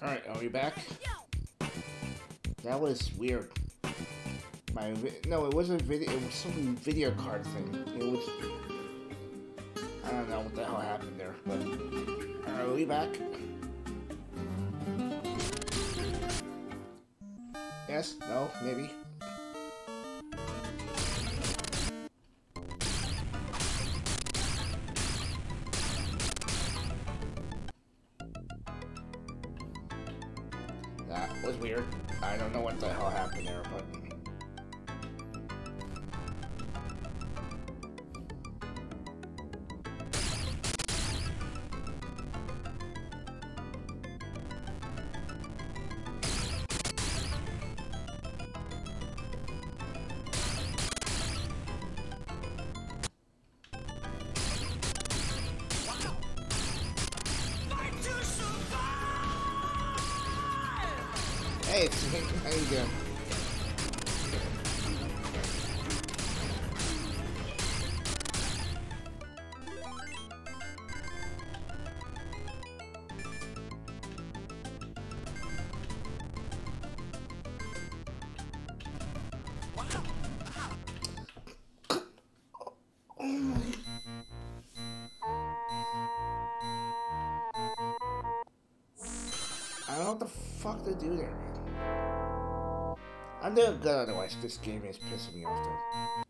Alright, are we back? That was weird. My no, it wasn't video. It was some video card thing. It was. I don't know what the hell happened there, but are we back? Yes? No? Maybe? Hey, it's how you? Good otherwise. Uh, this game is pissing me off though.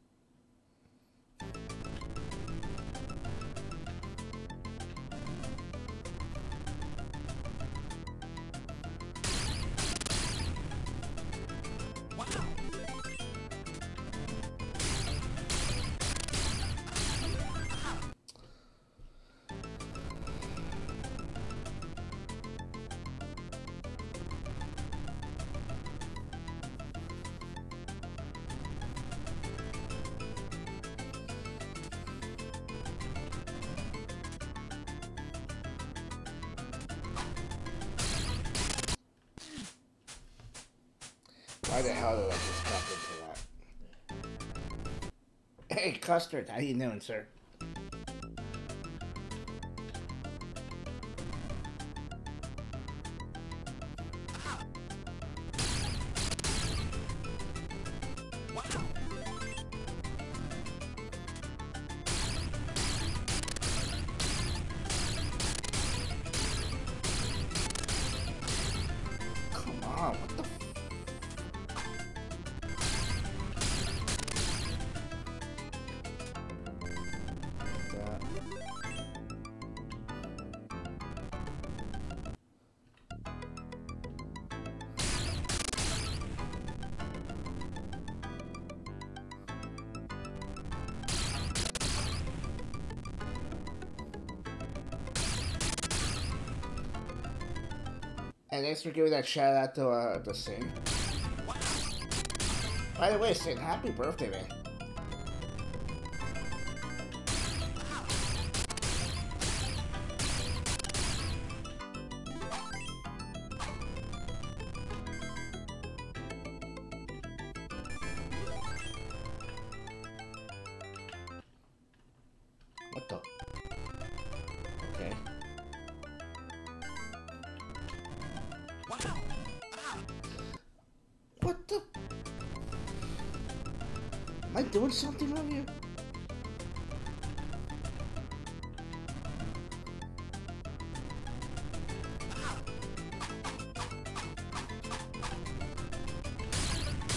Why the hell did I just into that? Hey, Custard, how you doing, sir? And thanks for giving that shout out to uh, the Sing. By the way, Sing, happy birthday, man. What the? Am I doing something wrong here?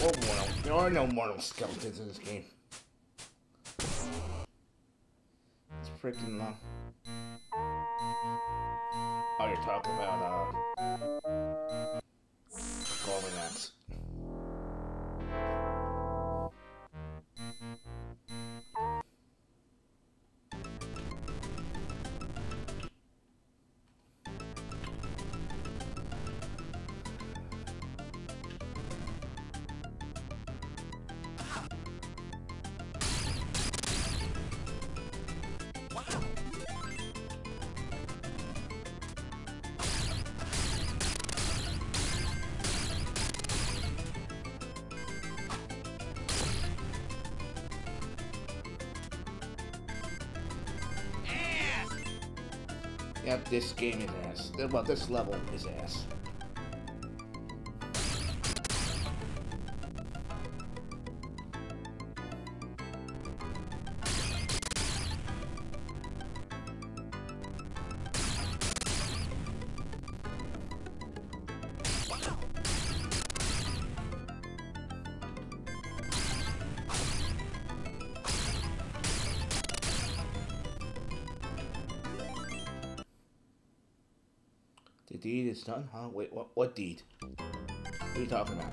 Oh, mortal. There are no mortal skeletons in this game. It's freaking long. Oh, you're talking about, uh... Yep, this game is ass. Well, this level is ass. Wait, what, what deed? What are you talking about?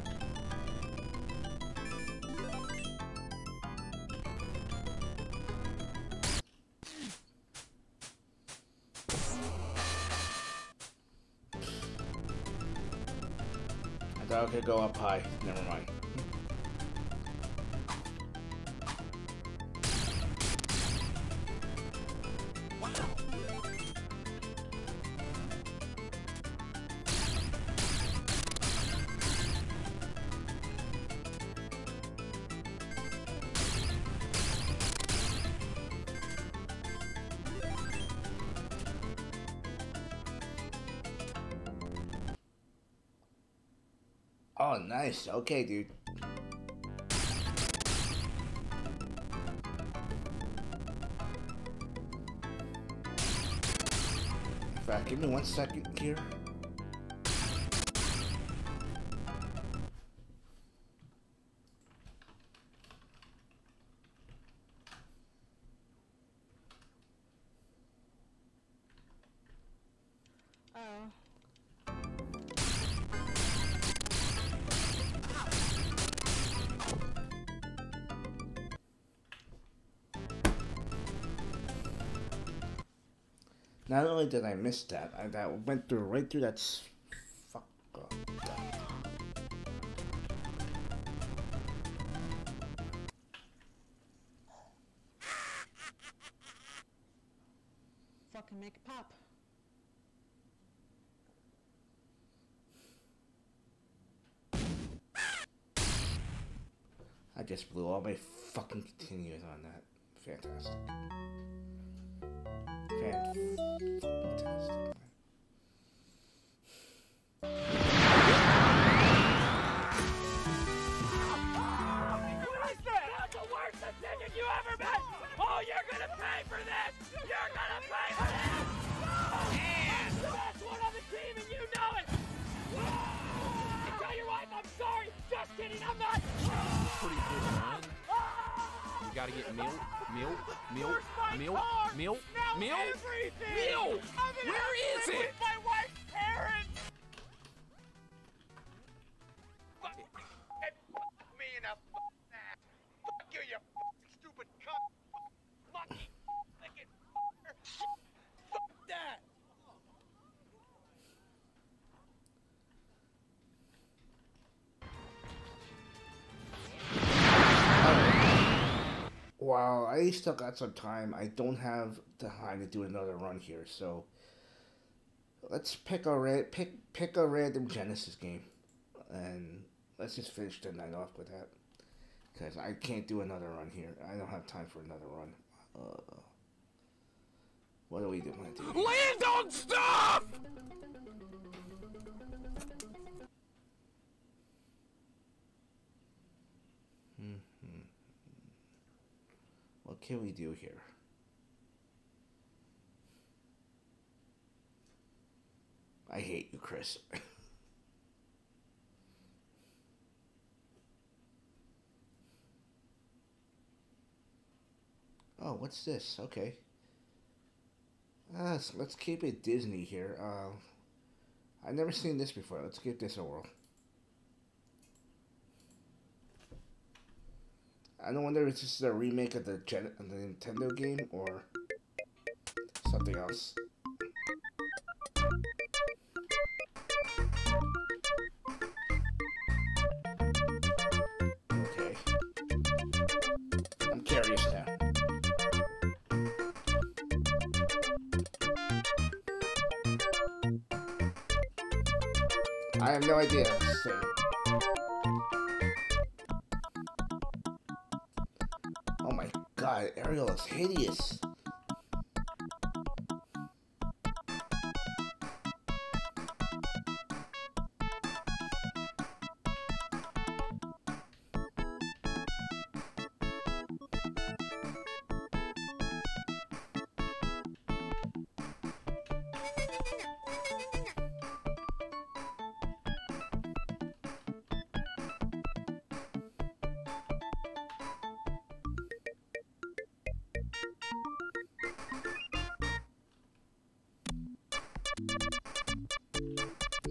I thought I could go up high. Never mind. Nice. Okay, dude. In fact, give me one second here. Not only did I miss that, I that went through right through that. s- Fuck. Fucking make it pop. I just blew all my fucking continues on that. Fantastic. Fantastic. Gonna pay for this! You're gonna pay for this! And the best one on the team, and you know it! Tell your wife I'm sorry! Just kidding, I'm not! pretty good run. You gotta get milk, milk, milk, milk, milk, milk, milk. Where is it? While I still got some time, I don't have the time to do another run here, so let's pick a ra- pick pick a random Genesis game, and let's just finish the night off with that. Because I can't do another run here. I don't have time for another run. Uh, what do we do? Land on stuff! What can we do here? I hate you, Chris. oh, what's this? Okay. Uh, s- let's keep it Disney here. Uh, I've never seen this before. Let's give this a whirl. I don't wonder if this is a remake of the Gen- of the Nintendo game or something else. Okay. I'm curious now. I have no idea. So. Ariel is hideous.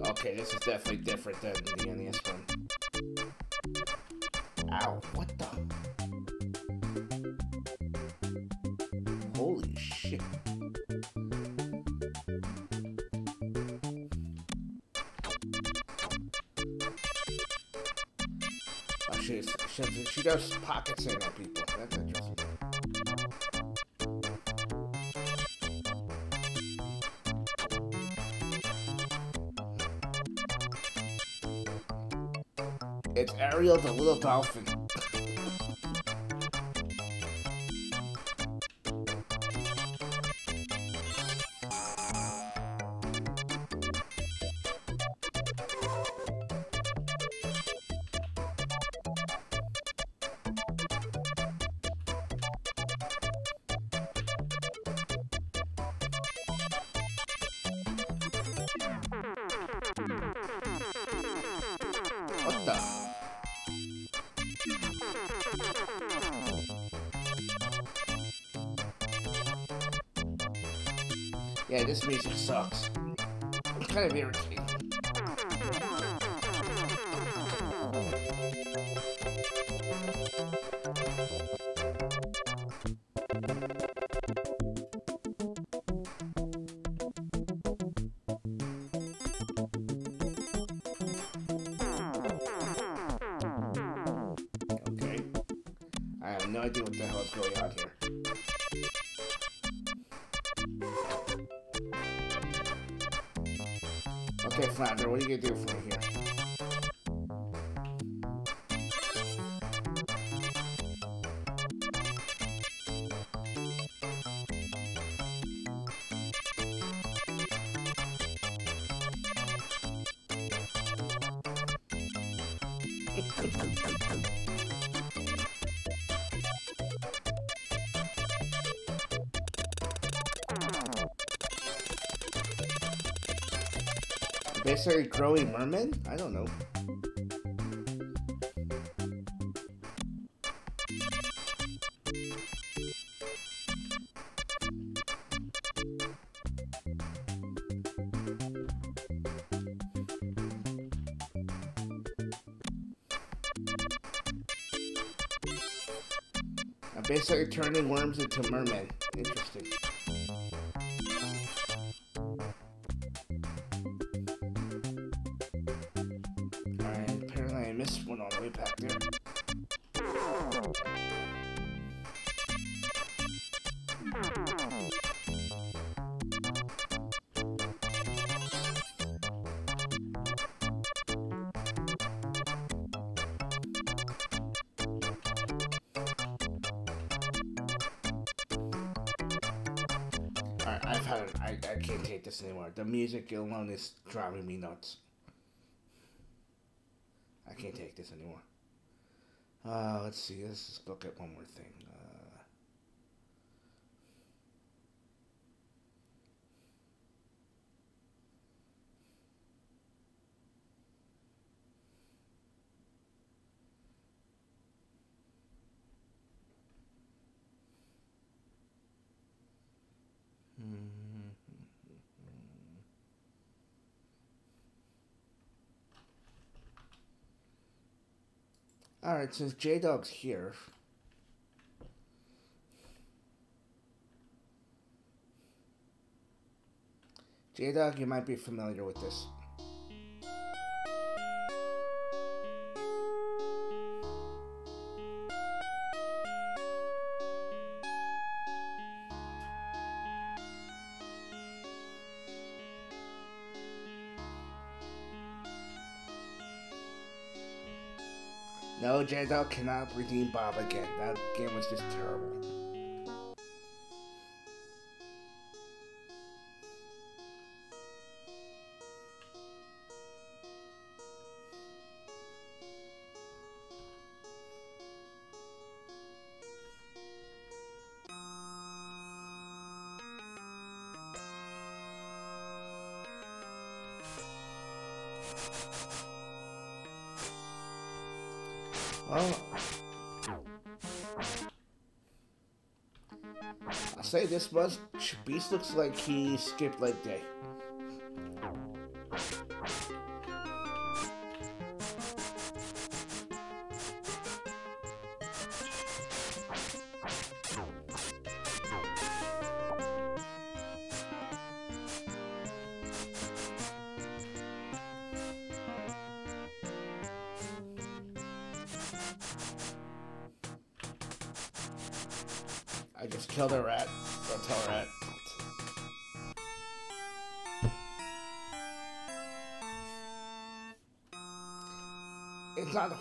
Okay, this is definitely different than the NES one. Ow, what the? Holy shit. Oh, she, she, she does pocket sand at people. That's interesting. Ariel the little dolphin. What the? Yeah, this music sucks. It's kind of irritating. Basically, growing merman? I don't know. I'm turning worms into mermen. I, can't take this anymore. The music alone is driving me nuts. I can't take this anymore. Uh, let's see. Let's just look at one more thing. Alright, since J Dog's here. J Dog, you might be familiar with this. Dog cannot redeem Bob again. That game was just terrible. Well, I'll say this much: Beast looks like he skipped leg day.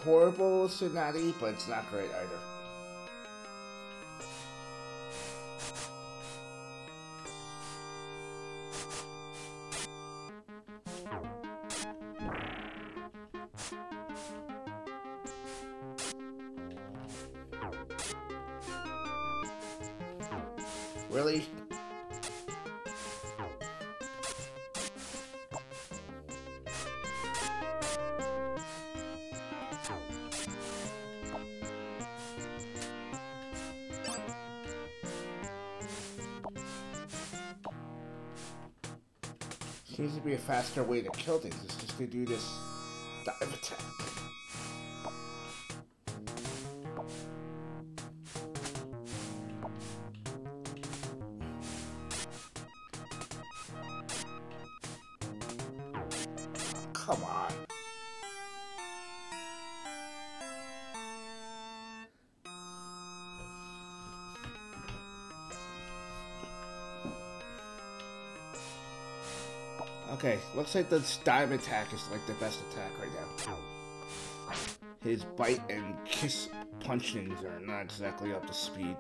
Horrible, Cincinnati, but it's not great either. Really? Faster way to kill things. Is just to do this dive attack. Okay, looks like the dive attack is like the best attack right now. His bite and kiss punchings are not exactly up to speed.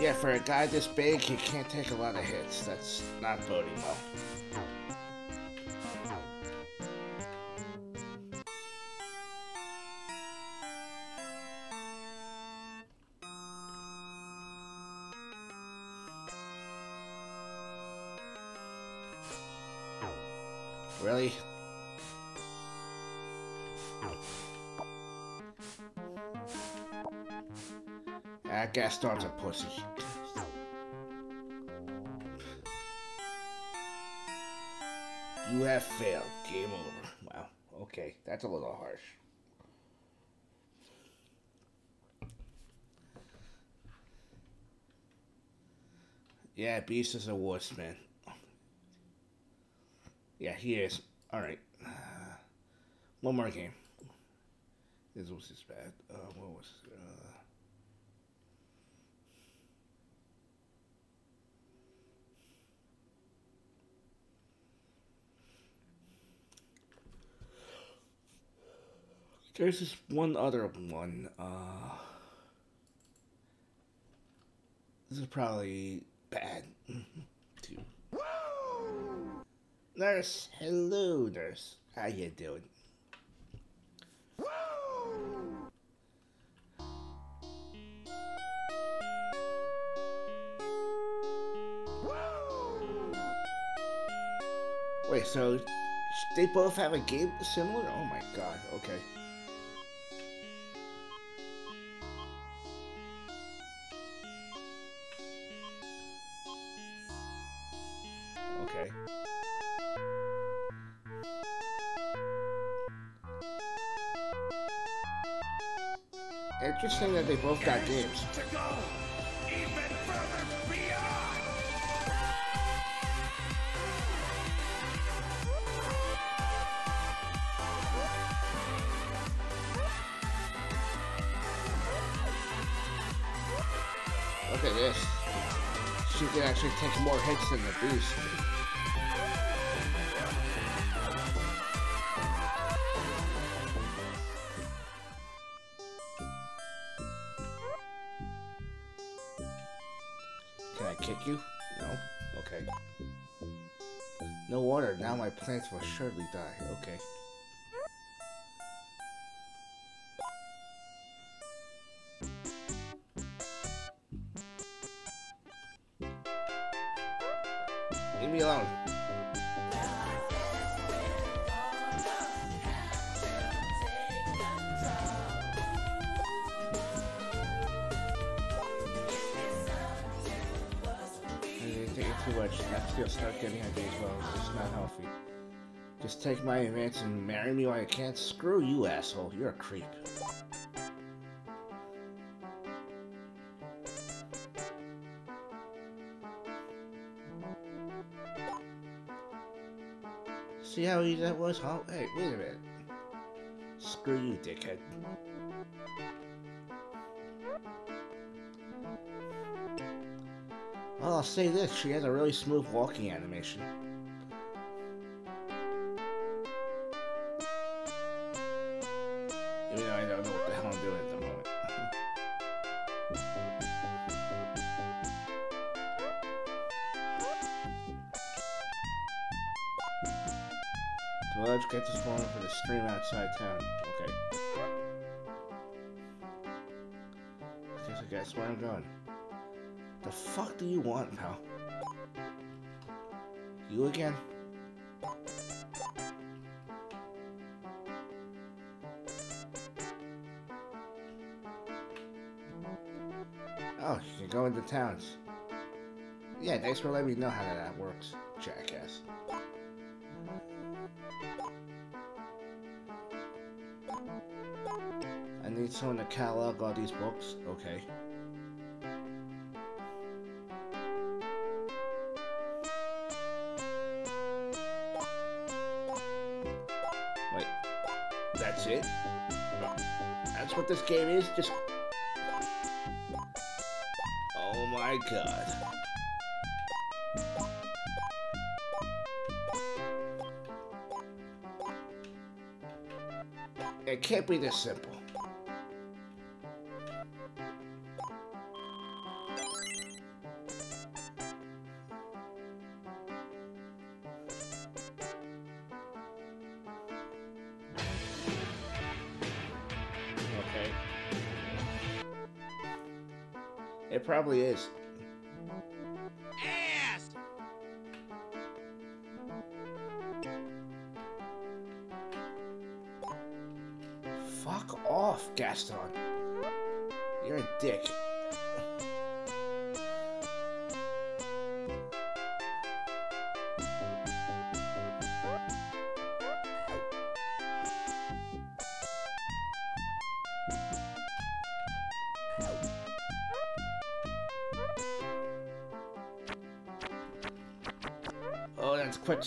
Yeah, for a guy this big, he can't take a lot of hits. That's not boding well. Gaston's a pussy. You have failed. Game over. Wow. Okay, that's a little harsh. Yeah, Beast is a wuss, man. Yeah, he is. All right. Uh, one more game. This was just bad. Uh, what was? There's this one other one. Uh, this is probably bad too. Nurse, hello, nurse. How you doing? Wait, so they both have a game similar? Oh my god. Okay. Interesting that they both got games. Look at this. She can actually take more hits than the beast. Can I kick you? No? Okay. No water. Now my plants will surely die. Okay. Can't. Screw you, asshole. You're a creep. See how easy that was, huh? Hey, wait a minute. Screw you, dickhead. Well, I'll say this, she has a really smooth walking animation. Outside town. Okay. I guess I guess where I'm going. The fuck do you want, pal? You again? Oh, you can go into towns. Yeah, thanks for letting me know how that works, jackass. Need someone to catalog all these books. Okay. Wait. That's it? That's what this game is? Just... Oh my god. It can't be this simple. Probably is. Ass! Fuck off, Gaston. You're a dick.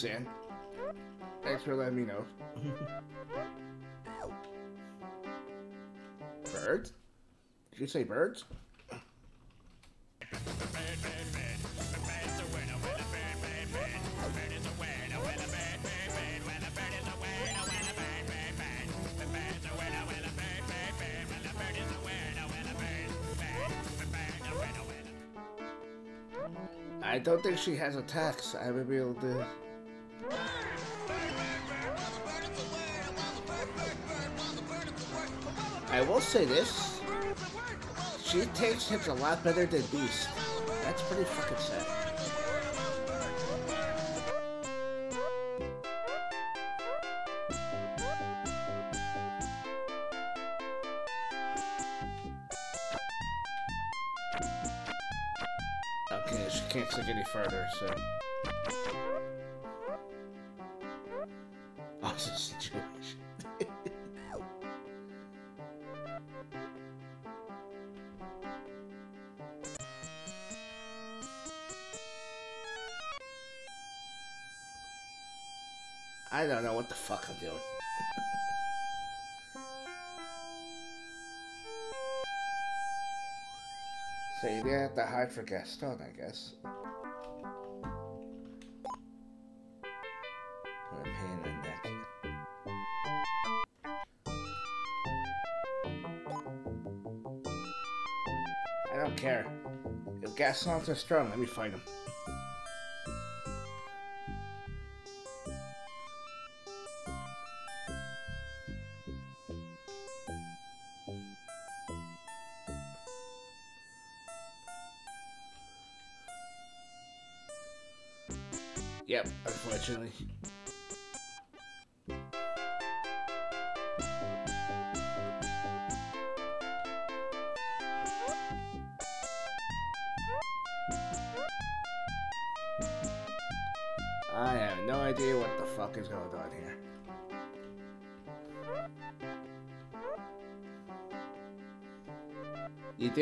That's. Thanks for letting me know. Birds? Did you say birds? I don't think she has attacks. I would be able to. I will say this. She takes hits a lot better than Beast. That's pretty fucking sad. Okay, she can't sink any further, so. Hide for Gaston, I guess. I don't care. If Gaston's so strong, let me fight him.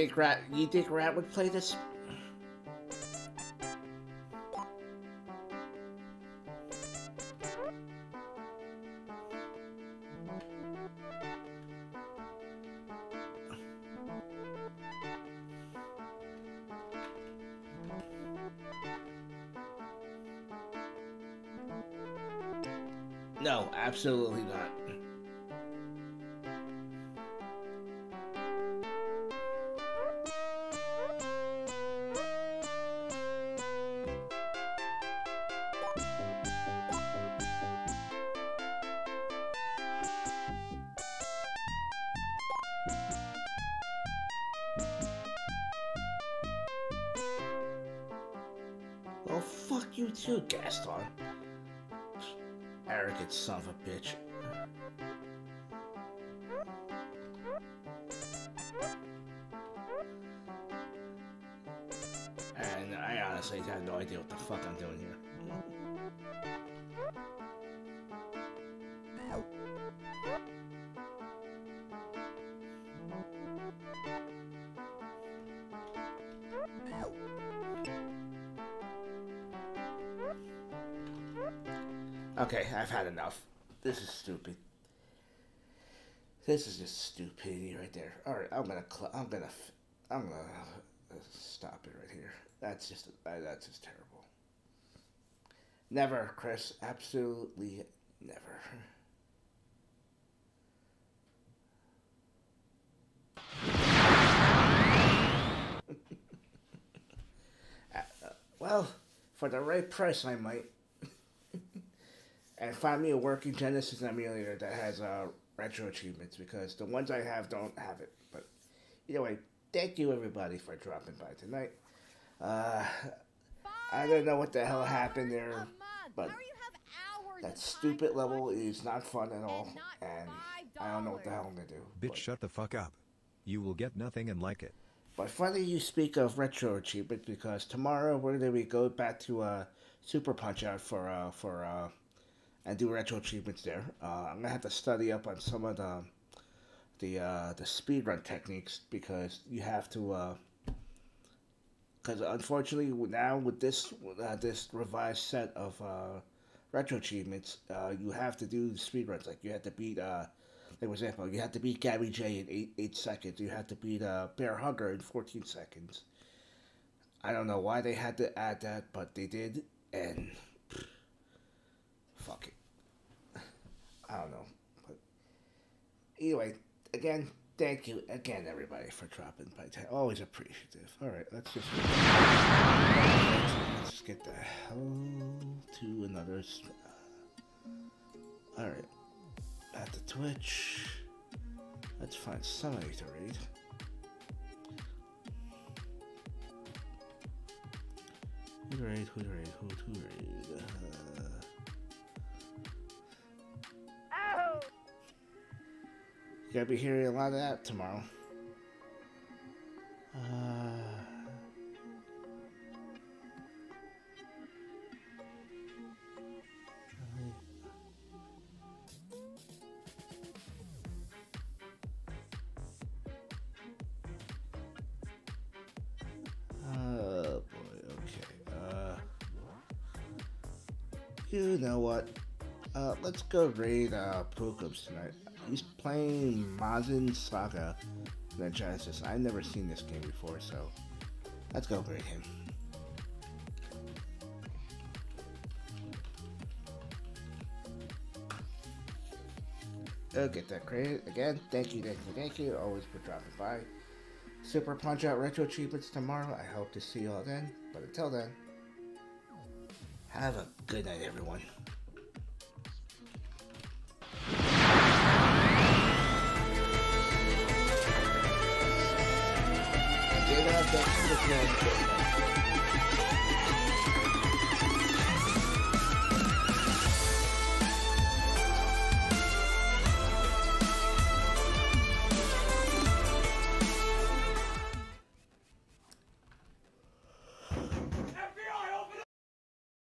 Think Rat? You think Rat would play this? No, absolutely not. Honestly have no idea what the fuck I'm doing here. Okay, I've had enough. This is stupid. This is just stupidity right there. All right, I'm gonna, I'm gonna, I'm gonna uh, stop it right here. That's just, uh, that's just terrible. Never, Chris. Absolutely never. Uh, uh, well, for the right price, I might. and find me a working Genesis emulator that has uh, retro achievements because the ones I have don't have it. But either way, thank you everybody for dropping by tonight. Uh, I don't know what the hell happened there, but that stupid level is not fun at all, and I don't know what the hell I'm gonna do. Bitch, but- shut the fuck up. You will get nothing and like it. But funny you speak of retro achievement because tomorrow we're gonna be go back to uh, Super Punch Out for uh, for uh, and do retro achievements there. Uh, I'm gonna have to study up on some of the the uh, the speed run techniques because you have to because unfortunately now with this uh, this revised set of uh, retro achievements uh, you have to do speed runs like you have to beat uh, like for example, you have to beat Gabby J in eight eight seconds. You have to beat uh, Bear Hugger in fourteen seconds. I don't know why they had to add that, but they did, and pff, fuck it. I don't know, but anyway, again, thank you again, everybody, for dropping by. Always appreciative. All right, let's just let's get the hell to another. All right at the Twitch. Let's find somebody to read. Who to read? Who to read? Who to read? Uh, you gotta be hearing a lot of that tomorrow. Uh, Oh boy, okay. Uh, you know what? Uh, let's go raid uh, Pokemon tonight. He's playing Mazin Saga the Genesis. I've never seen this game before, so let's go raid him. Oh, get that credit again. Thank you, thank you, thank you. Always for dropping by. Super Punch Out Retro Achievements tomorrow. I hope to see you all then. But until then, have a good night, everyone. Did have that